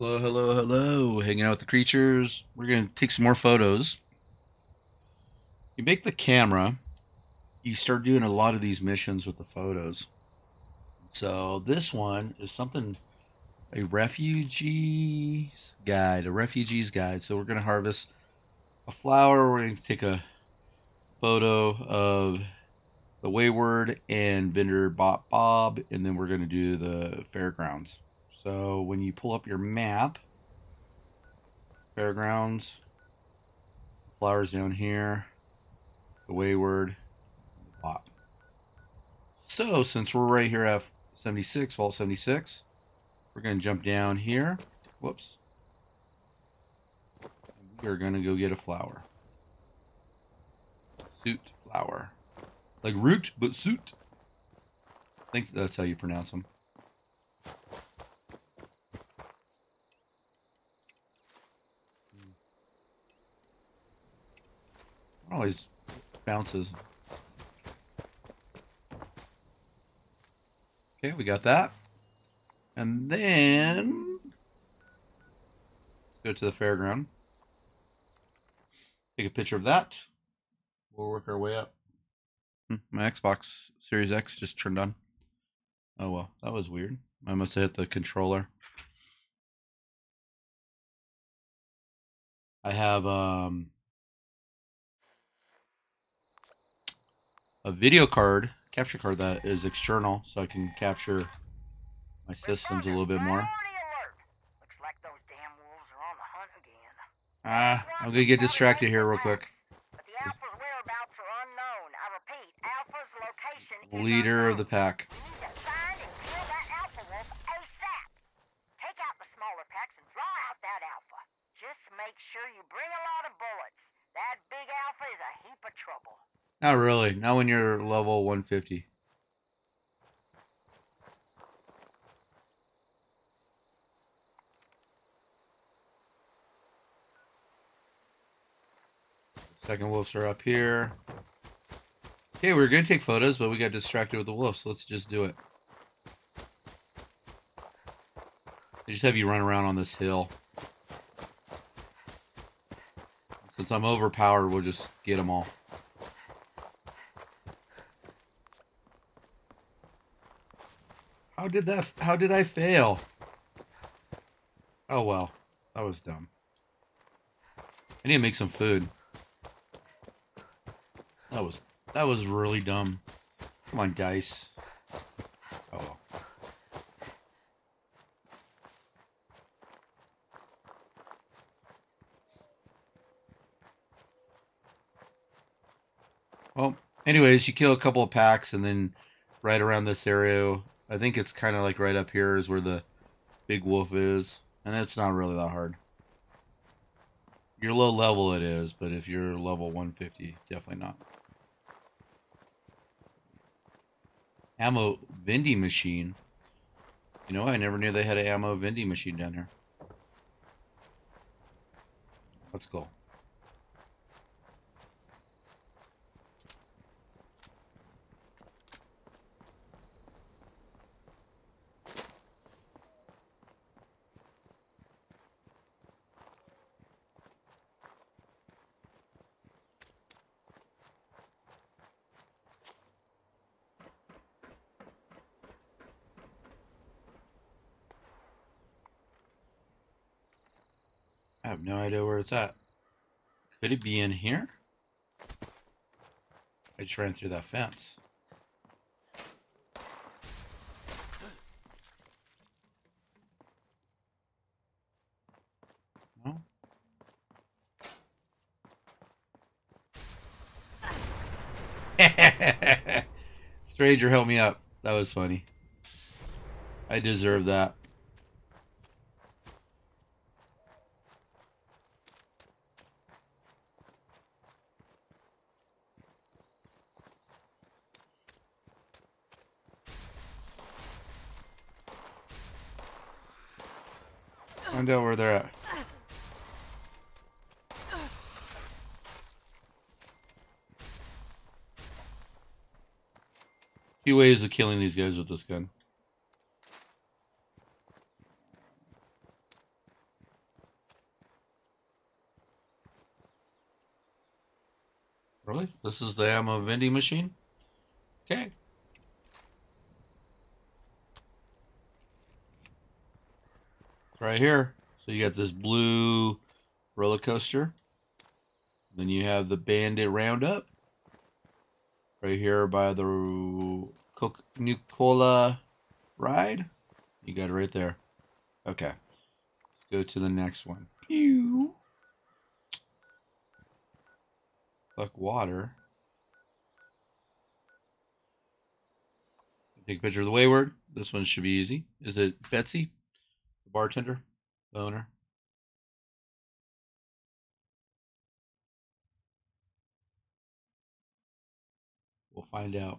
Hello, hello, hello. Hanging out with the creatures. We're going to take some more photos. You make the camera, you start doing a lot of these missions with the photos. So this one is something a refugee's guide, a refugee's guide. So we're going to harvest a flower. We're going to take a photo of the Wayward and vendor Bop Bob, and then we're going to do the fairgrounds. So when you pull up your map, fairgrounds, flowers down here, the Wayward, Bop. So since we're right here at 76, Vault 76, we're going to jump down here. Whoops. We're going to go get a flower. Soot flower. Like root, but suit. I think that's how you pronounce them. Always bounces. Okay, we got that. And then go to the fairground. Take a picture of that. We'll work our way up. Hmm, my Xbox Series X just turned on. Oh well, that was weird. I must have hit the controller. I have um a video card, capture card that is external, so I can capture my systems a little bit more. Ah, I'm gonna get distracted here real quick. Leader of the pack. make sure you bring a lot of bullets. That big alpha is a heap of trouble. Not really. Not when you're level 150. Second wolves are up here. Okay, we are going to take photos, but we got distracted with the wolves, so let's just do it. Just have you run around on this hill. Since I'm overpowered, we'll just get them all. How did that, how did I fail? Oh well, that was dumb. I need to make some food. That was, that was really dumb. Come on, dice. Oh well. Well, anyways, you kill a couple of packs and then right around this area I think it's kind of like right up here is where the big wolf is. And it's not really that hard. You're low level it is, but if you're level 150, definitely not. Ammo vending machine. You know, I never knew they had an ammo vending machine down here. Let's go. I have no idea where it's at. Could it be in here? I just ran through that fence. Stranger, help me up. That was funny. I deserve that. Find out where they're at. Few ways of killing these guys with this gun. Really? This is the ammo vending machine? Okay. Right here. So you got this blue roller coaster. Then you have the Bandit Roundup. Right here by the Coca New Cola ride. You got it right there. Okay. Let's go to the next one. Pew. Like water. Take a picture of the Wayward. This one should be easy. Is it Betsy? The bartender? The owner? We'll find out.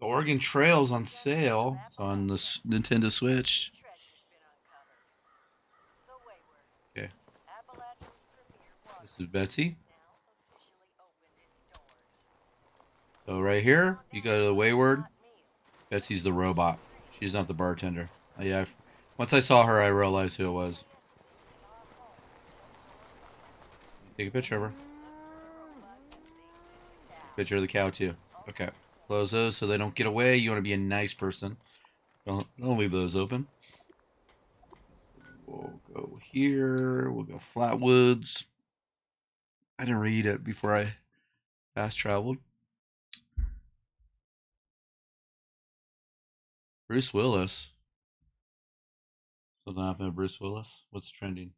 The Oregon Trail's on sale. It's on the Nintendo Switch. Okay. This is Betsy. So right here, you go to the Wayward. Betsy's the robot. She's not the bartender. Yeah. Once I saw her, I realized who it was. Take a picture of her. Picture of the cow too. Okay. Close those so they don't get away. You want to be a nice person. Don't, don't leave those open. We'll go here. We'll go Flatwoods. I didn't read it before I fast traveled. Bruce Willis. Something happened to Bruce Willis? What's trending?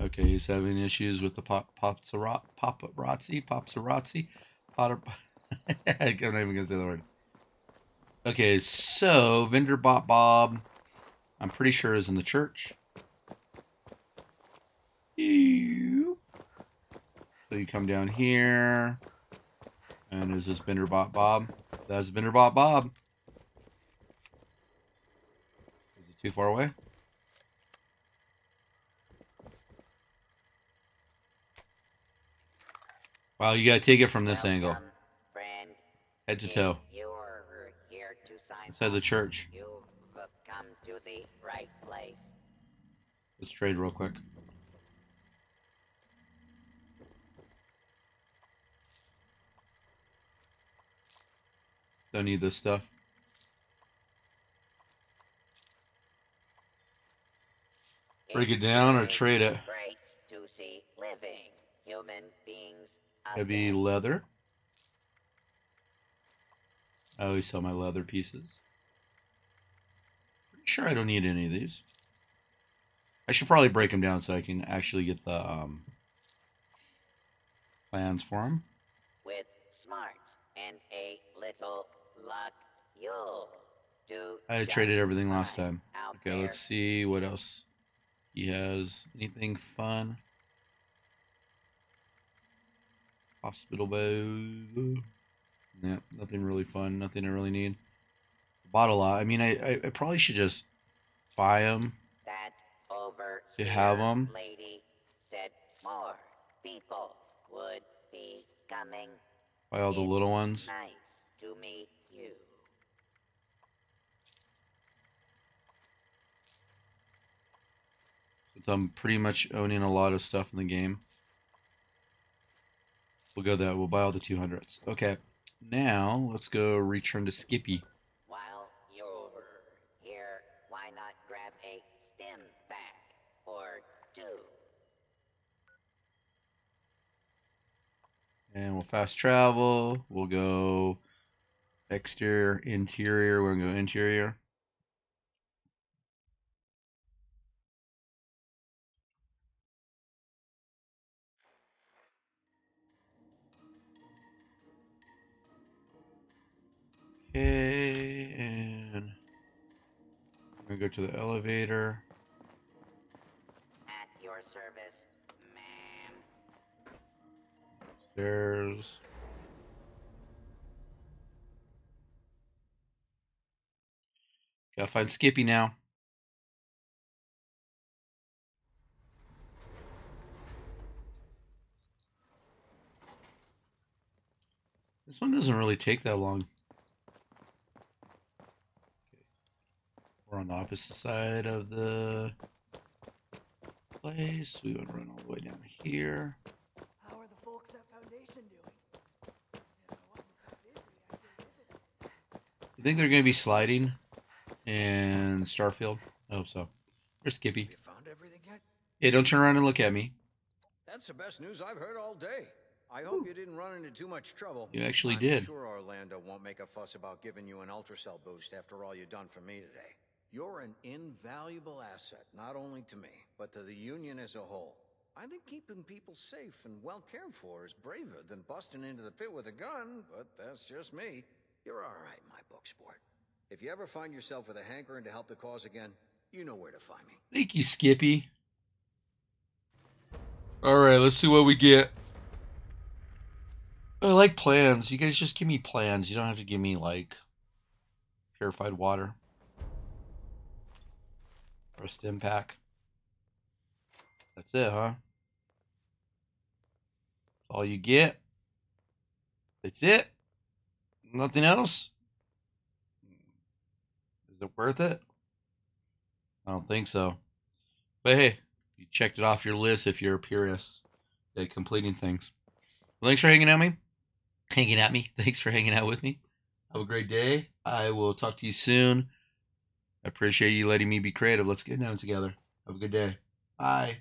Okay, he's having issues with the pop paparazzi, paparazzi, Potter. I'm not even gonna say the word. Okay, so vendor bot Bob, I'm pretty sure is in the church. So you come down here, and is this vendor bot Bob? That's vendor bot Bob. Is it too far away? Wow, you gotta take it from this Welcome, angle. Friend. Head to toe. It says a church. You've Let's trade real quick. Don't need this stuff. Break it down or trade it. Heavy leather. I always sell my leather pieces. Pretty sure I don't need any of these. I should probably break them down so I can actually get the um, plans for them. With smarts and a little luck, you'll do. I traded everything last time. Okay, there. let's see what else he has. Anything fun? Hospital bow. Yeah, nothing really fun. Nothing I really need. Bought a lot. I mean, I, I, I probably should just buy them. To have them. Lady said more people would be coming. Buy all the little ones. Nice to meet you. Since I'm pretty much owning a lot of stuff in the game. We'll go that. We'll buy all the 200s. Okay. Now, let's go return to Skippy. While you're here, why not grab a stim pack or two? And we'll fast travel. We'll go exterior, interior. We're to go interior. Okay, and I'm gonna go to the elevator. At your service, Stairs. Gotta find Skippy now. This one doesn't really take that long. We're on the opposite side of the place. We would run all the way down here. How are the folks at Foundation doing? If I wasn't so busy, I'd go You think they're going to be sliding in Starfield? I hope so. Where's Skippy? You found everything yet? Hey, don't turn around and look at me. That's the best news I've heard all day. I hope you didn't run into too much trouble. You actually did. I'm did. sure Orlando won't make a fuss about giving you an ultracell boost after all you've done for me today. You're an invaluable asset, not only to me, but to the Union as a whole. I think keeping people safe and well cared for is braver than busting into the pit with a gun, but that's just me. You're all right, my book sport. If you ever find yourself with a hankering to help the cause again, you know where to find me. Thank you, Skippy. All right, let's see what we get. I like plans. You guys just give me plans. You don't have to give me like purified water or a stim pack. That's it, huh? That's all you get. That's it. Nothing else. Is it worth it? I don't think so. But hey, you checked it off your list if you're a purist at completing things. Well, thanks for hanging at me. Hanging at me. Thanks for hanging out with me. Have a great day. I will talk to you soon. I appreciate you letting me be creative. Let's get down together. Have a good day. Bye.